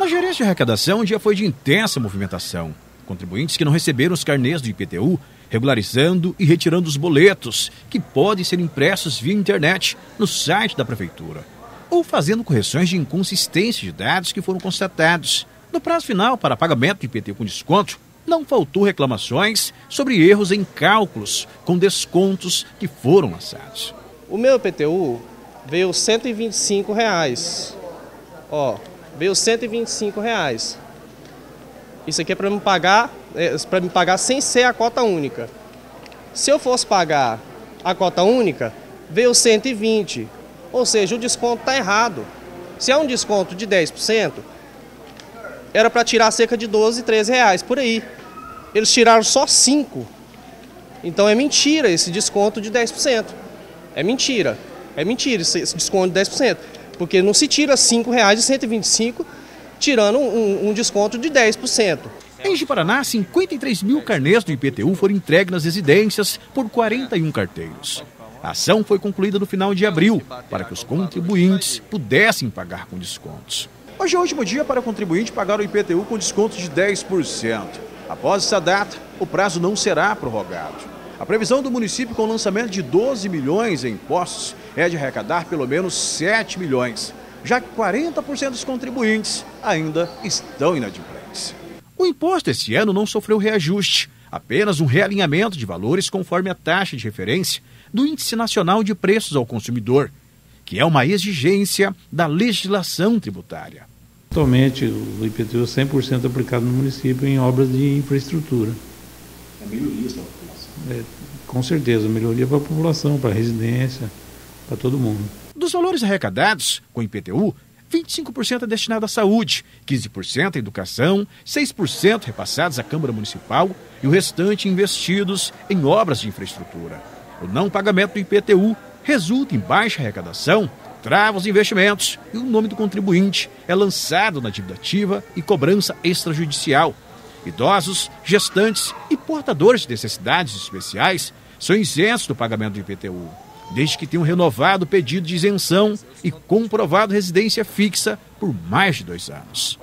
Na gerência de arrecadação, o dia foi de intensa movimentação. Contribuintes que não receberam os carnês do IPTU regularizando e retirando os boletos, que podem ser impressos via internet no site da Prefeitura, ou fazendo correções de inconsistência de dados que foram constatados. No prazo final para pagamento do IPTU com desconto, não faltou reclamações sobre erros em cálculos com descontos que foram lançados. O meu IPTU veio 125 reais. Ó, veio 125 reais. Isso aqui é para me pagar, é, para me pagar sem ser a cota única. Se eu fosse pagar a cota única, veio 120. Ou seja, o desconto está errado. Se é um desconto de 10%, era para tirar cerca de 12, 13 reais por aí. Eles tiraram só 5. Então é mentira esse desconto de 10%. É mentira. É mentira esse desconto de 10%. Porque não se tira 5 reais de 125 tirando um, um desconto de 10%. Em Ji-Paraná, 53 mil carnês do IPTU foram entregues nas residências por 41 carteiros. A ação foi concluída no final de abril, para que os contribuintes pudessem pagar com descontos. Hoje é o último dia para o contribuinte pagar o IPTU com desconto de 10%. Após essa data, o prazo não será prorrogado. A previsão do município com o lançamento de 12 milhões em impostos é de arrecadar pelo menos 7 milhões já que 40% dos contribuintes ainda estão inadimplentes. O imposto esse ano não sofreu reajuste, apenas um realinhamento de valores conforme a taxa de referência do Índice Nacional de Preços ao Consumidor, que é uma exigência da legislação tributária. Atualmente, o IPTU é 100% aplicado no município em obras de infraestrutura. É melhoria? É, com certeza, melhoria para a população, para a residência, para todo mundo. Dos valores arrecadados com IPTU, 25% é destinado à saúde, 15% à educação, 6% repassados à Câmara Municipal e o restante investidos em obras de infraestrutura. O não pagamento do IPTU resulta em baixa arrecadação, trava os investimentos e o nome do contribuinte é lançado na dívida ativa e cobrança extrajudicial. Idosos, gestantes e portadores de necessidades especiais são isentos do pagamento do IPTU desde que tenham renovado o pedido de isenção e comprovado residência fixa por mais de dois anos.